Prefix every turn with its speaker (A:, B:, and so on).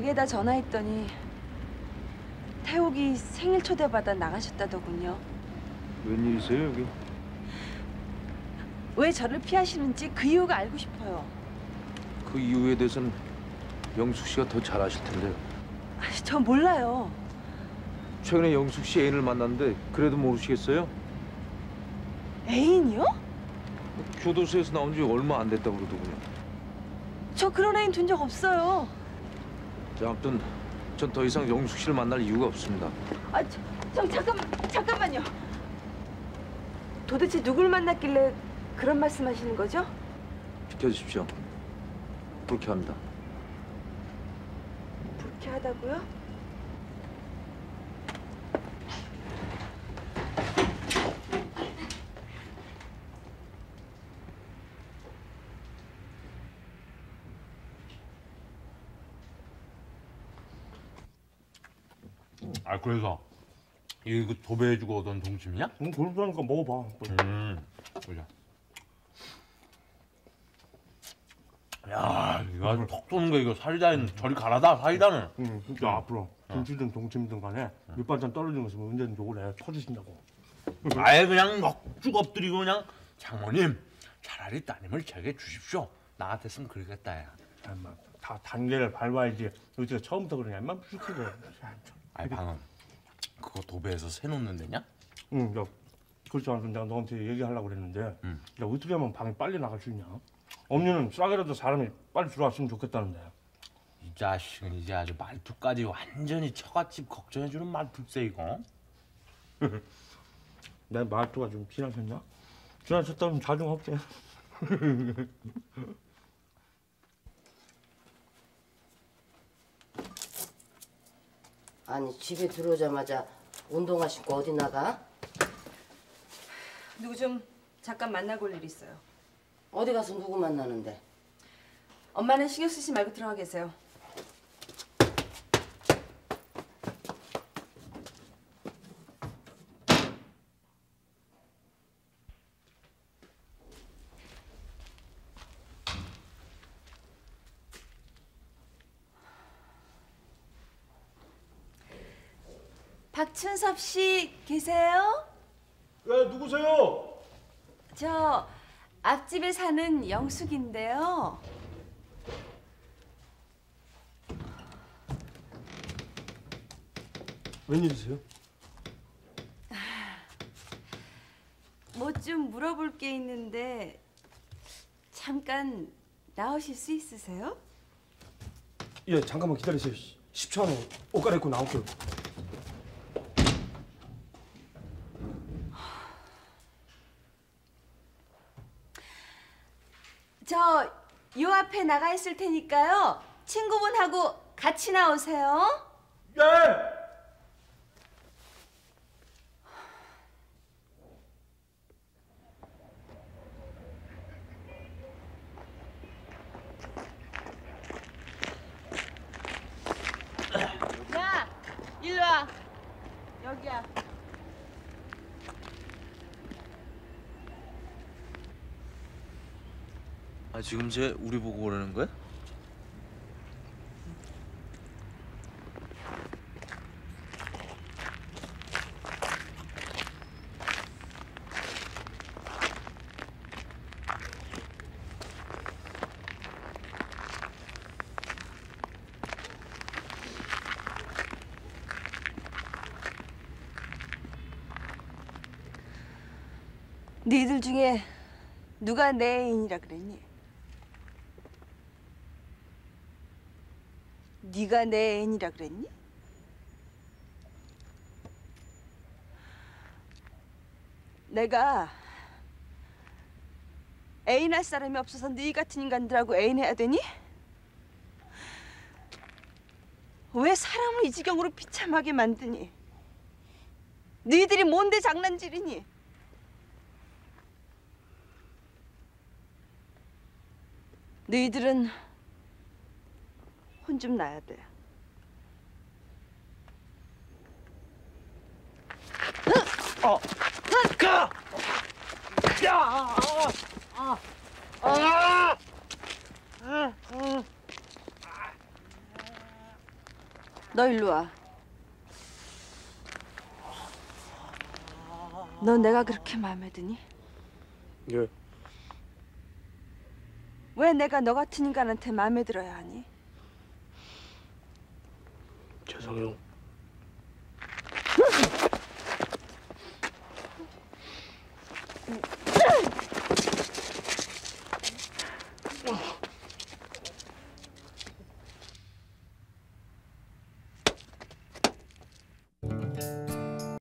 A: 댁에다 전화했더니 태욱이 생일 초대받아 나가셨다더군요.
B: 웬일이세요 여기?
A: 왜 저를 피하시는지 그 이유가 알고 싶어요.
B: 그 이유에 대해서는 영숙 씨가 더 잘 아실 텐데요.
A: 아, 저 몰라요.
B: 최근에 영숙 씨 애인을 만났는데 그래도 모르시겠어요?
A: 애인이요?
B: 교도소에서 나온 지 얼마 안 됐다고 그러더군요.
A: 저 그런 애인 둔 적 없어요.
B: 자, 아무튼 전 더 이상 영숙 씨를 만날 이유가 없습니다.
A: 아, 저, 저 잠깐만, 잠깐만요. 도대체 누굴 만났길래 그런 말씀하시는 거죠?
B: 비켜주십시오. 불쾌합니다.
A: 불쾌하다고요?
C: 아 그래서 이거 도배해주고 오던 동심이야?
D: 응, 그러니까 먹어봐.
C: 음, 보자. 야, 이거 아주 톡 쏘는 거 이거 사이다는 저리 가라다 사이다는.
D: 응, 진짜 앞으로 김치든 동치든 간에 밑반찬 떨어지는 거 있으면 언제든지 오래 쳐주신다고.
C: 아예 그냥 넉죽 엎드리고 그냥 장모님 차라리 따님을 제게 주십시오. 나 같았으면 그러겠다 야.
D: 아, 인마, 다 단계를 밟아야지. 우리가 처음부터 그러냐, 인마 무식하게.
C: 아이 방금 그거 도배해서 새 놓는 데냐?
D: 응, 야, 그렇지 않아서 내가 너한테 얘기하려고 그랬는데,
C: 응.
D: 야, 어떻게 하면 방에 빨리 나갈 수 있냐? 언니는 싸게라도 사람이 빨리 들어왔으면 좋겠다는데.
C: 이 자식은 이제 아주 말투까지 완전히 처갓집 걱정해주는 말투세 이거.
D: 내 말투가 좀 지나쳤냐? 지나쳤다면 자중할게.
E: 아니 집에 들어오자마자 운동화 신고 어디 나가?
A: 누구 좀 잠깐 만나고 올일 있어요.
E: 어디 가서 누구 만나는데?
A: 엄마는 신경 쓰지 말고 들어가 계세요. 박춘섭 씨 계세요?
D: 야, 누구세요?
A: 저 앞집에 사는 영숙인데요.
D: 웬일이세요?
A: 뭐 좀 물어볼 게 있는데 잠깐 나오실 수 있으세요?
D: 예, 잠깐만 기다리세요. 10초 안에 옷 갈아입고 나올게요.
A: 저 요 앞에 나가 있을 테니까요. 친구분하고 같이 나오세요.
D: 예!
A: 야, 일로 와. 여기야.
B: 아 지금 쟤 우리 보고 그러는 거야?
A: 너희들 중에 누가 내 애인이라 그랬니? 네가 내 애인이라 그랬니? 내가 애인할 사람이 없어서 너희 같은 인간들하고 애인해야 되니? 왜 사람을 이 지경으로 비참하게 만드니? 너희들이 뭔데 장난질이니? 너희들은 혼 좀 나야 돼. 너 일로 와. 너 내가 그렇게 마음에 드니?
D: 예.
A: 왜 내가 너 같은 인간한테 마음에 들어야 하니?
D: 죄송해요.